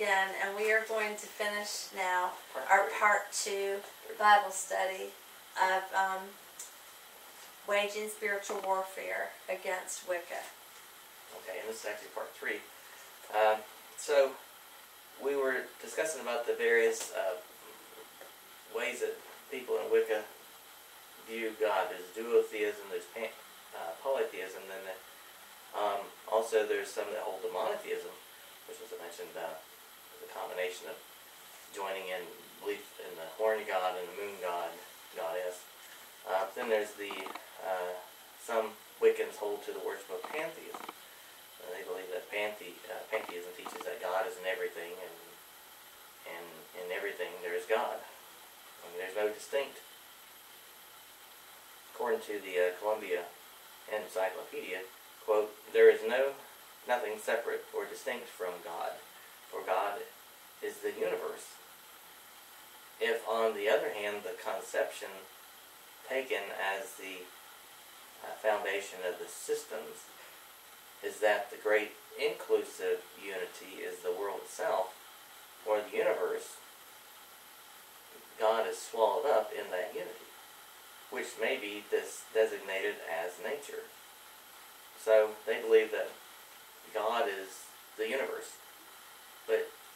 again, and we are going to finish now our part two Bible study of um, waging spiritual warfare against Wicca. Okay, and this is actually part three. Um, so we were discussing about the various uh, ways that people in Wicca view God. There's duotheism, there's pan, uh, polytheism, then the, um, also there's some that hold to monotheism, which was mentioned uh, a combination of joining in belief in the horn god and the moon god, goddess. Uh, then there's the uh, some Wiccans hold to the worship of pantheism. Uh, they believe that panthe, uh, pantheism teaches that God is in everything, and and in everything there is God. I mean, there's no distinct. According to the uh, Columbia Encyclopedia, quote, there is no nothing separate or distinct from God, for God is the universe. If, on the other hand, the conception taken as the uh, foundation of the systems is that the great inclusive unity is the world itself, or the universe, God is swallowed up in that unity, which may be this designated as nature. So they believe that God is the universe,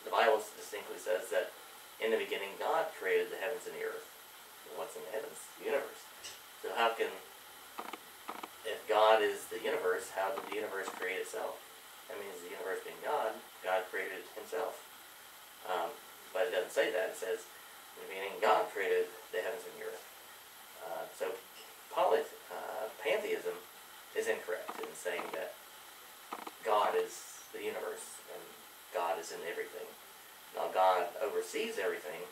the Bible distinctly says that in the beginning God created the heavens and the earth. What's in the heavens? The universe. So how can if God is the universe, how did the universe create itself? That means the universe being God, God created himself. Um, but it doesn't say that. It says, in the beginning, God created the heavens and the earth. Uh, so poly, uh, pantheism is incorrect in saying that God is the universe and God is in everything. Now, God oversees everything,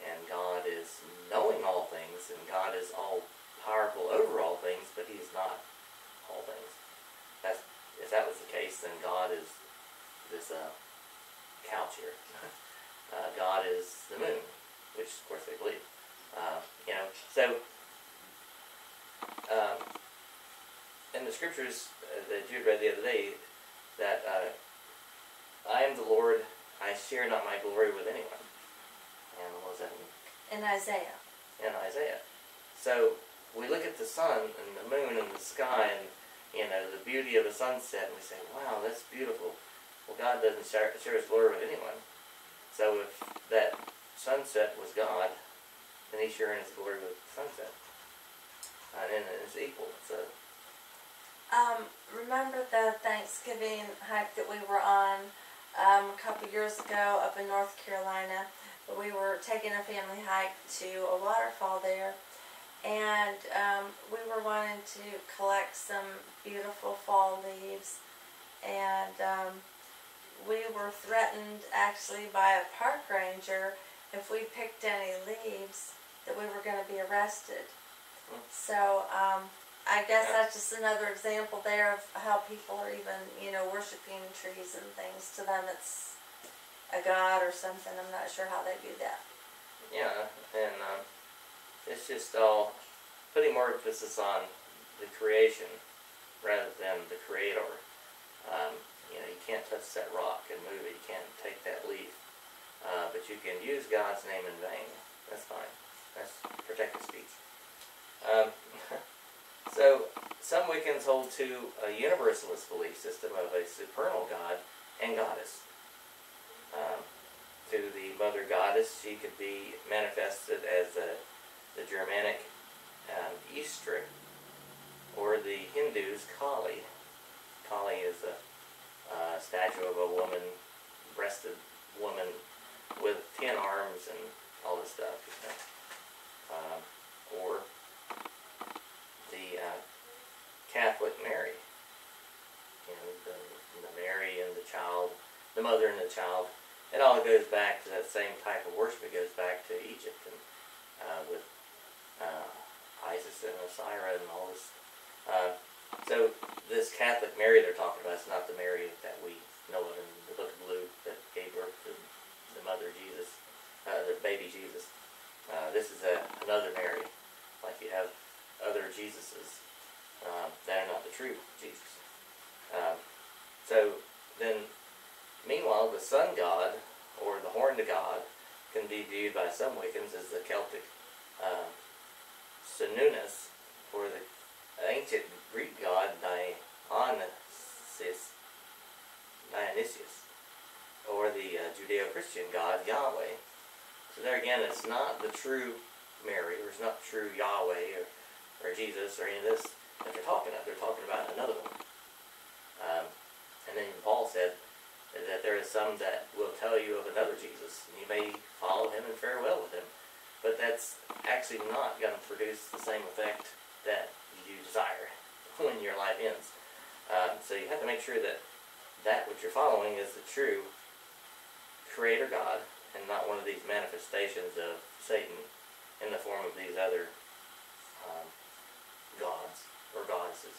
and God is knowing all things, and God is all powerful over all things, but He is not all things. That's, if that was the case, then God is this uh, couch here. uh, God is the moon, which of course they believe. Uh, you know, so um, in the scriptures uh, that you read the other day, that uh, I am the Lord, I share not my glory with anyone. And what was that in, In Isaiah. in Isaiah? So we look at the sun and the moon and the sky and you know the beauty of the sunset, and we say, "Wow, that's beautiful." Well, God doesn't share, share His glory with anyone. So if that sunset was God, then He's sharing His glory with the sunset, and then it's equal. So Um, remember the Thanksgiving hike that we were on um, a couple years ago up in North Carolina? We were taking a family hike to a waterfall there, and um, we were wanting to collect some beautiful fall leaves, and um, we were threatened actually by a park ranger if we picked any leaves that we were going to be arrested. Hmm. So um, I guess that's just another example there of how people are even, you know, worshiping trees and things. To them, it's a god or something. I'm not sure how they do that. yeah, and um, it's just all putting more emphasis on the creation rather than the creator. Um, you know, you can't touch that rock and move it. You can't take that leaf. Uh, but you can use God's name in vain. That's fine. That's protected speech. Um, so, some Wiccans hold to a universalist belief system of a supernal God and goddess. Um, to the mother goddess, she could be manifested as a, the Germanic um, Istra, or the Hindus Kali. Kali is a uh, statue of a woman, breasted woman with ten arms and all this stuff. You know. um, or the uh, Catholic Mary. You know, the, the Mary and the child, the mother and the child. It all goes back to that same type of worship. It goes back to Egypt and uh, with uh, Isis and Osiris and all this. Uh, so this Catholic Mary they're talking about is not the Mary that we know of in the Book of Luke that gave birth to the mother Jesus, uh, the baby Jesus. Uh, this is a, another Mary, like you have other Jesuses um, that are not the true Jesus. Um, so then, meanwhile, the sun god or the horned god can be viewed by some Wiccans as the Celtic um, Cernunnos, or the ancient Greek god Dionysus, Dionysius, or the uh, Judeo-Christian god Yahweh. So there again, it's not the true Mary, or it's not true Yahweh, or, or Jesus, or any of this that they're talking about. They're talking about another one. Um, and then Paul said that there is some that will tell you of another Jesus, and you may follow him and fare well with him. But that's actually not going to produce the same effect that you desire when your life ends. Um, so you have to make sure that that what you're following is the true Creator God, and not one of these manifestations of Satan in the form of these other um, goddesses.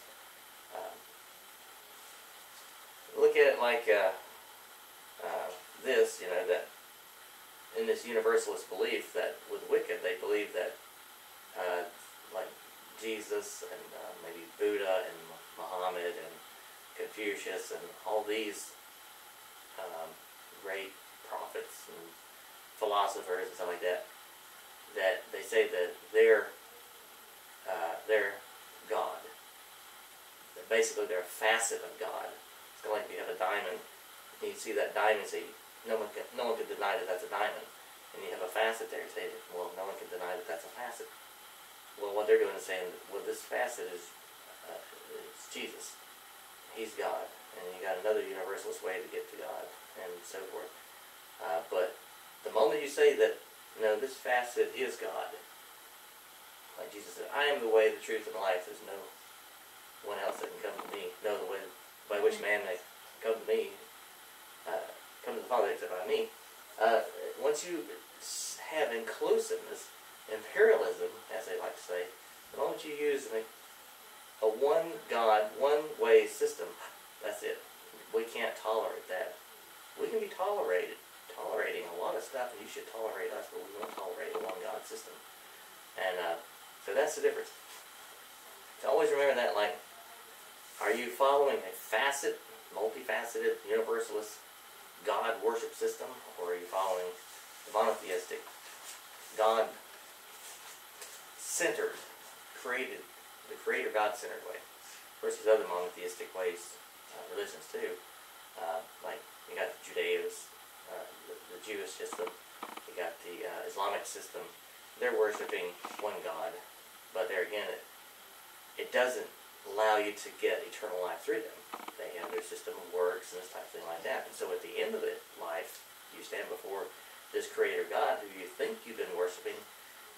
Um, look at it like uh, uh, this, you know, that in this universalist belief that with Wicca they believe that uh, like Jesus and uh, maybe Buddha and Muhammad and Confucius and all these um, great prophets and philosophers and stuff like that, that they say that they're uh, they're God. Basically they're a facet of God. It's kind of like if you have a diamond, and you see that diamond, say no one can no one can deny that that's a diamond, and you have a facet there, say well no one can deny that that's a facet. Well, what they're doing is saying, well, this facet is uh, Jesus. He's God, and you got another universalist way to get to God, and so forth. Uh, but the moment you say that, no, this facet is God, like Jesus said, I am the way, the truth, and the life. There's no one else that can come to me. No, the way by which man may come to me, uh, come to the Father except by me. Uh, once you have inclusiveness, imperialism, as they like to say, the moment you use a, a one God, one way system, that's it. We can't tolerate that. We can be tolerated, tolerating a lot of stuff, and you should tolerate us, but we won't tolerate a one God system. And uh, so that's the difference. So always remember that, like, are you following a facet, multifaceted, universalist God worship system, or are you following the monotheistic, God centered, created, the creator God centered way? There's other monotheistic ways, uh, religions too. Uh, like, you got the Judaism, uh, the, the Jewish system, you got the uh, Islamic system. They're worshiping one God, but there again, it, it doesn't allow you to get eternal life through them. They have their system of works and this type of thing like that. And so at the end of it, life, you stand before this Creator God who you think you've been worshiping,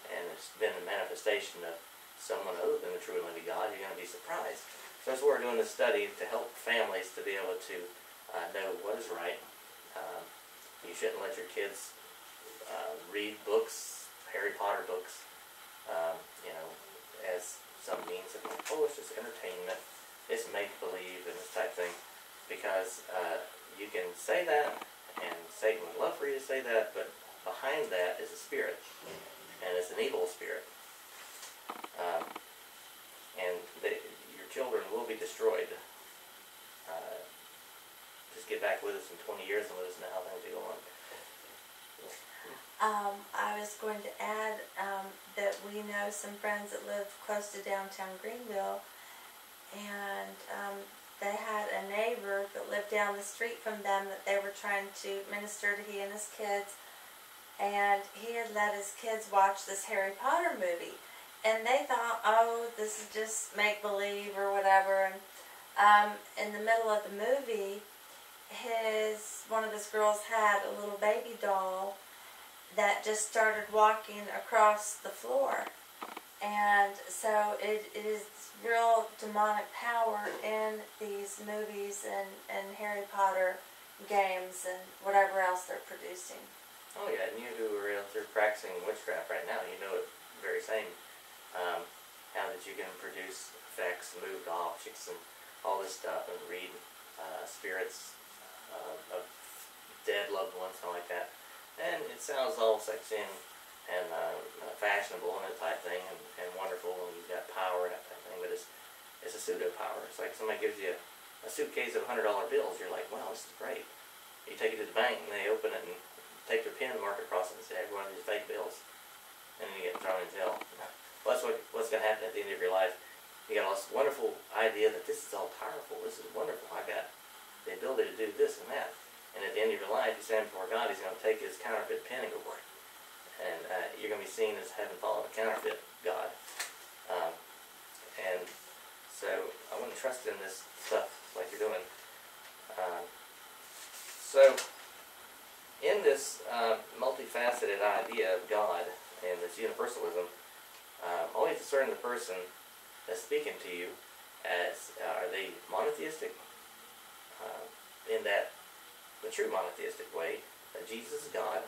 and it's been a manifestation of someone other than the true and living God, you're going to be surprised. So that's what we're doing this study to help families to be able to uh, know what is right. Um, you shouldn't let your kids uh, read books, Harry Potter books, um, you know, as means like, oh, it's just entertainment, it's make believe and this type thing, because uh, you can say that, and Satan would love for you to say that, but behind that is a spirit, and it's an evil spirit, um, and they, your children will be destroyed. Uh, just get back with us in 20 years and let us know how things are going. Um, I was going to add, um, that we know some friends that live close to downtown Greenville, and, um, they had a neighbor that lived down the street from them that they were trying to minister to he and his kids, and he had let his kids watch this Harry Potter movie, and they thought, oh, this is just make believe or whatever, and, um, in the middle of the movie, his, one of his girls had a little baby doll, that just started walking across the floor. And so it, it is real demonic power in these movies and, and Harry Potter games and whatever else they're producing. Oh yeah, and you who are out there practicing witchcraft right now, you know it very same. Um, how that you can produce effects, moved objects, and all this stuff, and read uh, spirits uh, of dead loved ones, something like that. And it sounds all sexy and, and uh, uh, fashionable and that type thing, and, and wonderful, and you've got power and that type thing, but it's, it's a pseudo power. It's like somebody gives you a suitcase of $100 bills, you're like, wow, this is great. You take it to the bank, and they open it and take their pen and mark across cross and say every one of these fake bills, and then you get thrown in jail. Well, that's what what's going to happen at the end of your life. You got all this wonderful idea that this is all powerful. This is wonderful. I got the ability to do this and that. And at the end of your life, you stand before God. He's going to take his counterfeit pen and go, away. and uh, you're going to be seen as having followed a counterfeit God. Um, and so I wouldn't trust in this stuff like you're doing. Um, so in this uh, multifaceted idea of God and this universalism, um, always discern the person that's speaking to you as uh, are they monotheistic uh, in that the true monotheistic way that Jesus is God,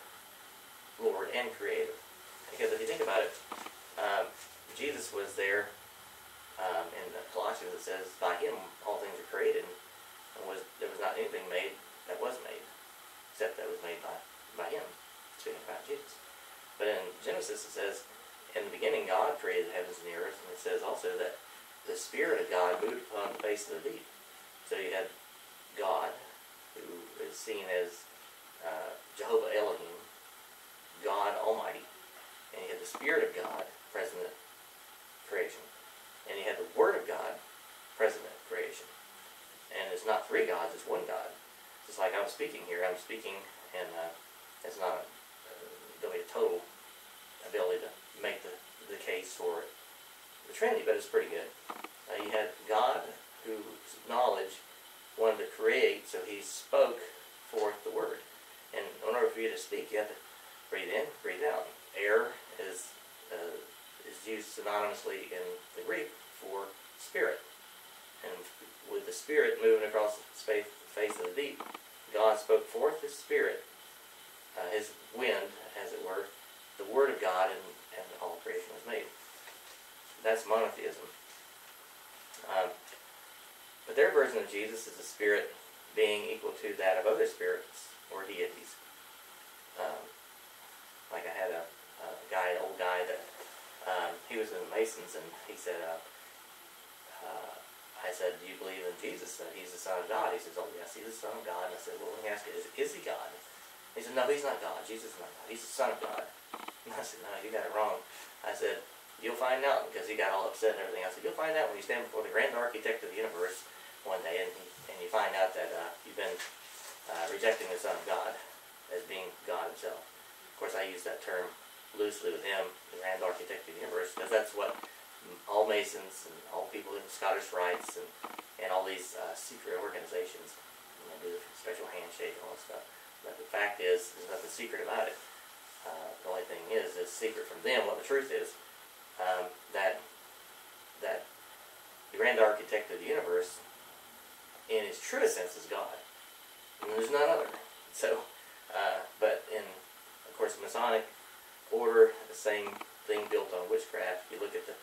Lord, and Creator. Because if you think about it, um, Jesus was there um, in Colossians. It says, "By Him all things are created, and was there was not anything made that was made, except that was made by by Him." Speaking about Jesus. But in Genesis it says, "In the beginning, God created the heavens and the earth," and it says also that the Spirit of God moved upon the face of the deep. So you had God, who is seen as uh, Jehovah Elohim, God Almighty, and you had the Spirit of God present in creation, and you had the Word of God present in creation. And it's not three gods; it's one God. Just like I'm speaking here, I'm speaking, and uh, it's not uh, really a total ability to make the, the case for the Trinity, but it's pretty good. Uh, you had God, whose knowledge wanted to create, so he spoke forth the word. And in order for you to speak, you have to breathe in, breathe out. Air is uh, is used synonymously in the Greek for spirit. And with the spirit moving across the space, face of the deep, God spoke forth his spirit, uh, his wind, as it were, the word of God, and, and all creation was made. That's monotheism. Um, but their version of Jesus is a spirit being equal to that of other spirits or deities. Um, like I had a, a guy, an old guy that um, he was in the Masons, and he said, uh, uh, "I said, do you believe in Jesus? That he's the Son of God?" He says, "Oh yes, he's the Son of God." And I said, "Well, let me ask you, is, is he God?" He said, "No, he's not God. Jesus is not God. He's the Son of God." And I said, "No, you got it wrong." I said, "You'll find out," because he got all upset and everything. I said, "You'll find out when you stand before the grand architect of the universe one day, and he, you find out that uh, you've been uh, rejecting the Son of God as being God Himself." Of course, I use that term loosely with him, the grand architect of the universe, because that's what all Masons and all people in Scottish Rites and, and all these uh, secret organizations you know, do the special handshake and all that stuff. But the fact is, there's nothing secret about it. Uh, the only thing is, it's secret from them what the truth is. Um, that that the grand architect of the universe, in his truest sense, is God, and there's none other. So, uh, but in of course, Masonic order, the same thing built on witchcraft. You look at the,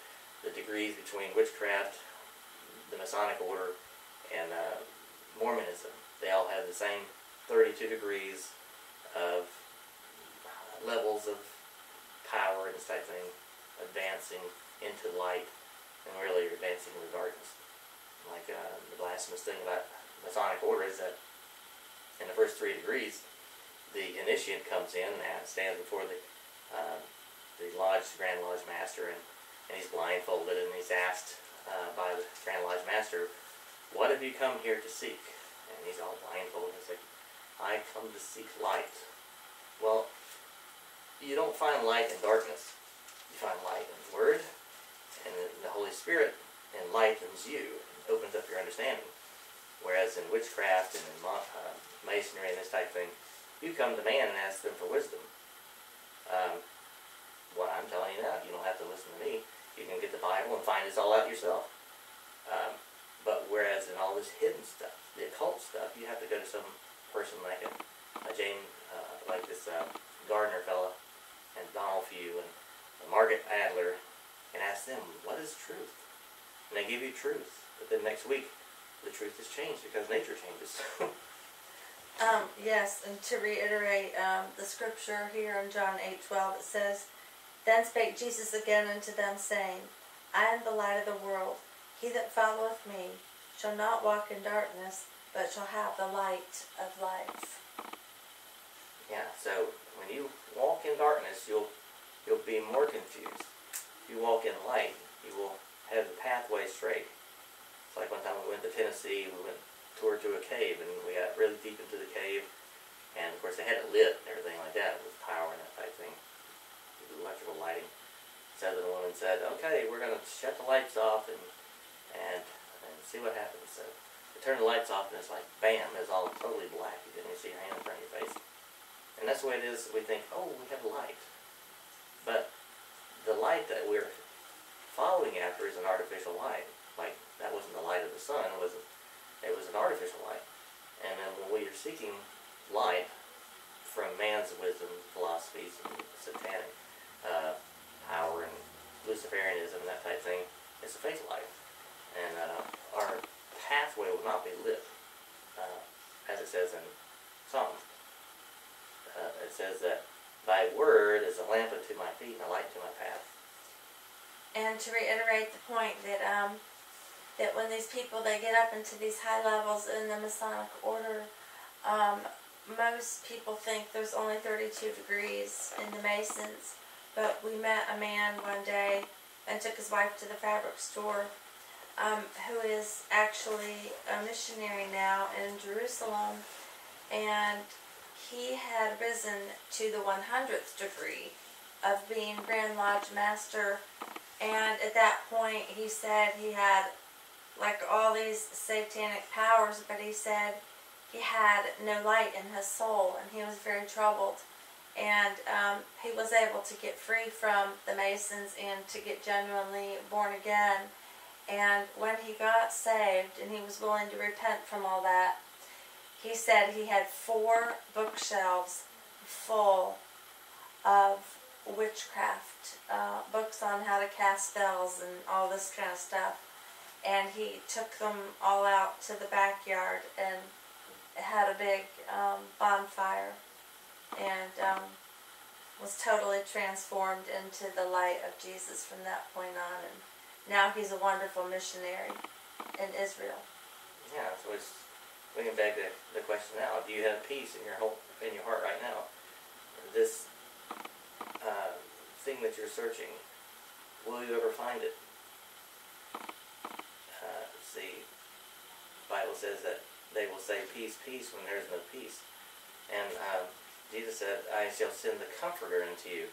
the degrees between witchcraft, the Masonic order, and uh, Mormonism, they all have the same 32 degrees of levels of power and this type of thing, advancing into light, and really advancing into darkness. Like uh, the blasphemous thing about Masonic order is that in the first three degrees, the initiate comes in and stands before the uh, the lodge, the Grand Lodge Master, and, and he's blindfolded and he's asked uh, by the Grand Lodge Master, "What have you come here to seek?" And he's all blindfolded. He's like, "I come to seek light." Well, you don't find light in darkness. You find light in the Word, and the, Holy Spirit enlightens you, and opens up your understanding. Whereas in witchcraft and in uh, masonry and this type of thing, you come to man and ask them for wisdom. Um, what I'm telling you now, you don't have to listen to me. You can get the Bible and find this all out yourself. Um, but whereas in all this hidden stuff, the occult stuff, you have to go to some person like a, a Jane, uh, like this uh, Gardner fella, and Donald Frew, and Margaret Adler, and ask them, what is truth? And they give you truth. But then next week, the truth has changed because nature changes. Um, yes, and to reiterate, um, the scripture here in John eight twelve, it says, Then spake Jesus again unto them, saying, I am the light of the world. He that followeth me shall not walk in darkness, but shall have the light of life. yeah, so when you walk in in darkness, you'll you'll be more confused. If you walk in light, you will have the pathway straight. It's like one time we went to Tennessee, we went toured to a cave, and we got really deep into the cave, and of course they had it lit and everything like that with power and that type thing, electrical lighting. So the woman said, "Okay, we're gonna shut the lights off and and and see what happens." So they turned the lights off, and it's like bam, it's all totally black. You didn't even see your hand in front of your face. And that's the way it is. We think, "Oh, we have light," but the light that we're following after is an artificial light. That wasn't the light of the sun. It was it was an artificial light. And then when we are seeking light from man's wisdom, philosophies, and satanic uh, power and Luciferianism, and that type of thing, it's a fake light. And uh, our pathway will not be lit, uh, as it says in Psalms. Uh, it says that thy word is a lamp unto my feet and a light to my path. And to reiterate the point that um, that when these people they get up into these high levels in the Masonic order, um, most people think there's only 32 degrees in the Masons. But we met a man one day and took his wife to the fabric store, um, who is actually a missionary now in Jerusalem, and he had risen to the 100th degree of being Grand Lodge Master and at that point, he said he had like all these satanic powers, but he said he had no light in his soul and he was very troubled. And um, he was able to get free from the Masons and to get genuinely born again. And when he got saved and he was willing to repent from all that, he said he had four bookshelves full of witchcraft uh, books on how to cast spells and all this kind of stuff. And he took them all out to the backyard and had a big um, bonfire and um, was totally transformed into the light of Jesus from that point on. And now he's a wonderful missionary in Israel. Yeah, so it's bringing back the, the question now: Do you have peace in your whole in your heart right now? This uh, thing that you're searching, will you ever find it? Uh, see, Bible says that they will say peace, peace when there is no peace, and um, Jesus said, "I shall send the Comforter into you."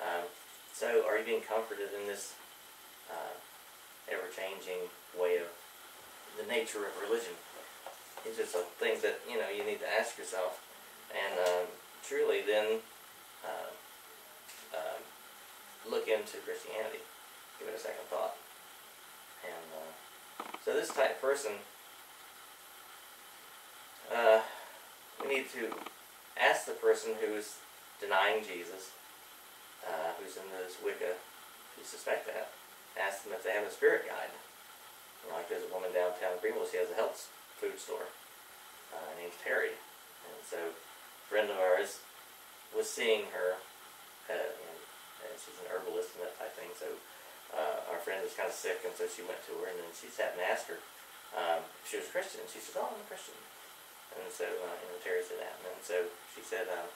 Um, so, are you being comforted in this uh, ever-changing way of the nature of religion? It's just a things that you know you need to ask yourself, and um, truly then uh, um, look into Christianity. Give it a second thought. This type person, uh, we need to ask the person who's denying Jesus, uh, who's in this Wicca, who suspect that, ask them if they have a spirit guide. You know, like there's a woman downtown in Greenville, she has a health food store uh, named Terry. And so a friend of ours was seeing her, uh, and, and she's an herbalist and that type thing. So friend was kind of sick, and so she went to her, and then she sat and asked her um, she was Christian. She said, "Oh, I'm a Christian." And so uh, you know, Terry said that, and so she said, um,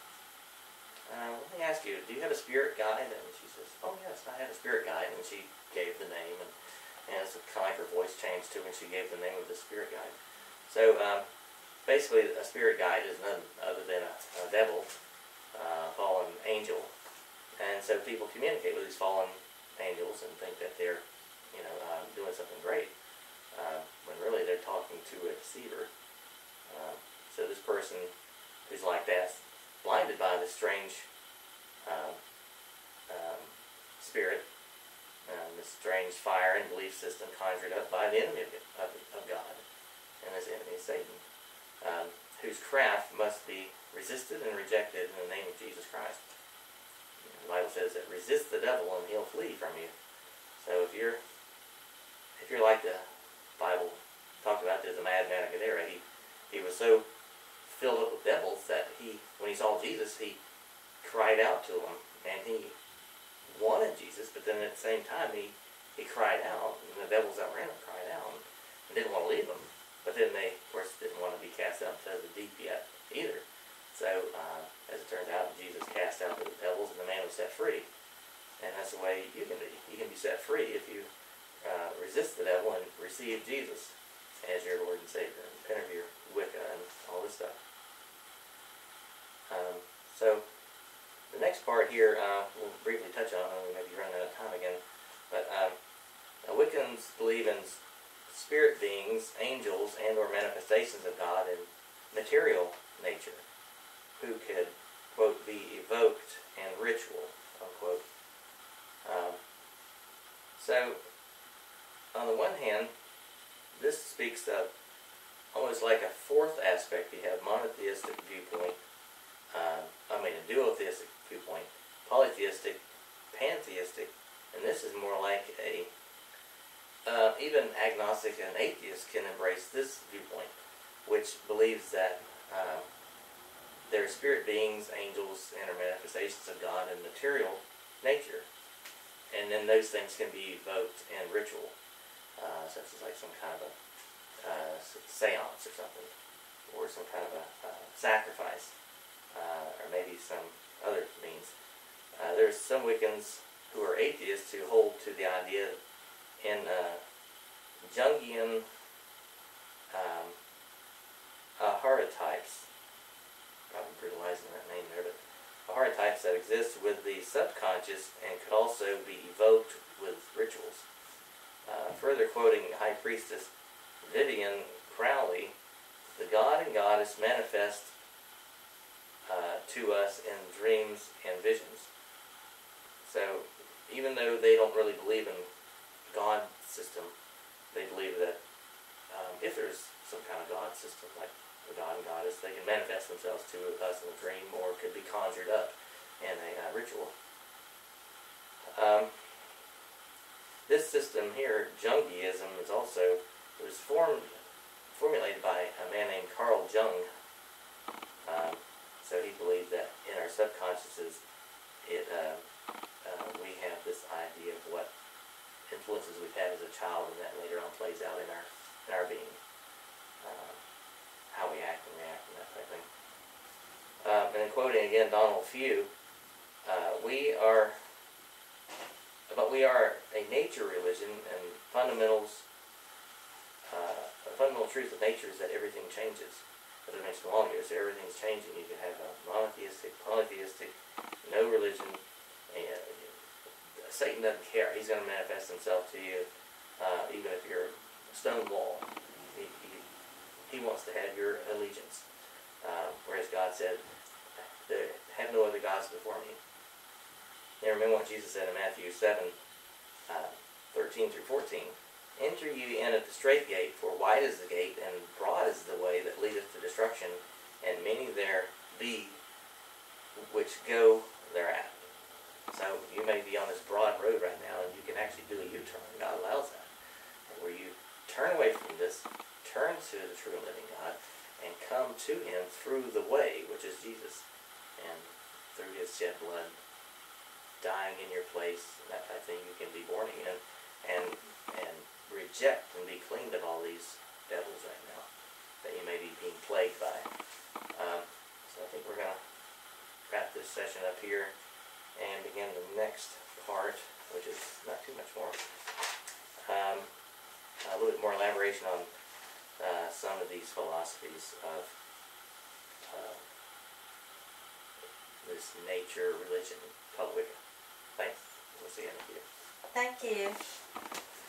uh, "Let me ask you, do you have a spirit guide?" And she says, "Oh yes, I have a spirit guide." And she gave the name, and and it's kind of like her voice changed too when she gave the name of the spirit guide. So um, basically, a spirit guide is none other than a, a devil, uh, fallen angel, and so people communicate with these fallen angels and think that they're, you know, um, doing something great, uh, when really they're talking to a deceiver. Uh, so this person who's like that, blinded by this strange um, um, spirit, um, this strange fire and belief system conjured up by the enemy of, of, of God, and his enemy Satan, um, whose craft must be resisted and rejected in the name of Jesus Christ. The Bible says that resist the devil and he'll flee from you. So if you're if you're like the Bible talked about there's a madman of Gadara, he he was so filled up with devils that he when he saw Jesus he cried out to him and he wanted Jesus, but then at the same time he he cried out and the devils that in him cried out and didn't want to leave him. But then they of course didn't want to be cast out to the deep yet either. So uh, as it turns out, Jesus cast out the devils and the man was set free. And that's the way you can be. You can be set free if you uh, resist the devil and receive Jesus as your Lord and Savior, and repent of your Wicca and all this stuff. Um, so the next part here, uh, we'll briefly touch on, and we may be running out of time again, but um, Wiccans believe in spirit beings, angels, and or manifestations of God in material nature, who could, quote, be evoked and ritual, unquote. Um, so, on the one hand, this speaks of almost like a fourth aspect. You have monotheistic viewpoint, um, I mean a duotheistic viewpoint, polytheistic, pantheistic, and this is more like a uh, even agnostic and atheist can embrace this viewpoint, which believes that um, there are spirit beings, angels, and or manifestations of God in material nature, and then those things can be evoked in ritual, uh, such as like some kind of a uh, seance or something, or some kind of a uh, sacrifice, uh, or maybe some other means. Uh, there's some Wiccans who are atheists who hold to the idea in uh, Jungian um, ahorotypes, probably brutalizing that name there, but ahorotypes that exist with the subconscious and could also be evoked with rituals. Uh, further quoting High Priestess Vivianne Crowley, the god and goddess manifest uh, to us in dreams and visions. So, even though they don't really believe in God system, they believe that um, if there's some kind of God system, like a god and goddess, they can manifest themselves to us in a dream or could be conjured up in a uh, ritual. Um, this system here, Jungiism, is also it was formed formulated by a man named Carl Jung. Um, so he believed that in our subconsciouses, it uh, uh, we have this idea of what influences we've had as a child, and that later on plays out in our in our being, uh, how we act and react and that type of thing. Um, and quoting again Donald Frew, uh, we are, but we are a nature religion, and fundamentals. Uh, the fundamental truth of nature is that everything changes. As I mentioned while ago, so everything's changing. You can have a monotheistic, polytheistic, no religion, and Satan doesn't care. He's going to manifest himself to you, uh, even if you're a stone wall. He, he, he wants to have your allegiance. Um, whereas God said, there, have no other gods before me. And remember what Jesus said in Matthew 7, uh, 13 through 14. Enter ye in at the straight gate, for wide is the gate, and broad is the way that leadeth to destruction, and many there be which go thereat. So you may be on this broad road right now, and you can actually do a U-turn. God allows that, where you turn away from this, turn to the true living God, and come to Him through the way, which is Jesus, and through His shed blood, dying in your place, that type of thing. You can be born again, and and reject and be cleaned of all these devils right now that you may be being plagued by. Um, so I think we're gonna wrap this session up here and begin the next part, which is not too much more. Um, a little bit more elaboration on uh, some of these philosophies of this nature religion Wicca. Thanks. We'll see you in a few. Thank you.